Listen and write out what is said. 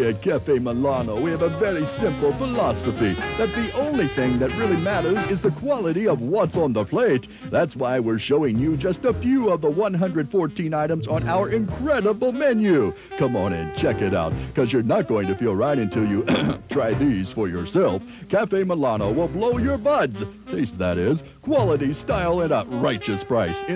At Cafe Milano, we have a very simple philosophy that the only thing that really matters is the quality of what's on the plate. That's why we're showing you just a few of the 114 items on our incredible menu. Come on and check it out, because you're not going to feel right until you try these for yourself. Cafe Milano will blow your buds. Taste, that is. Quality, style, and a righteous price. In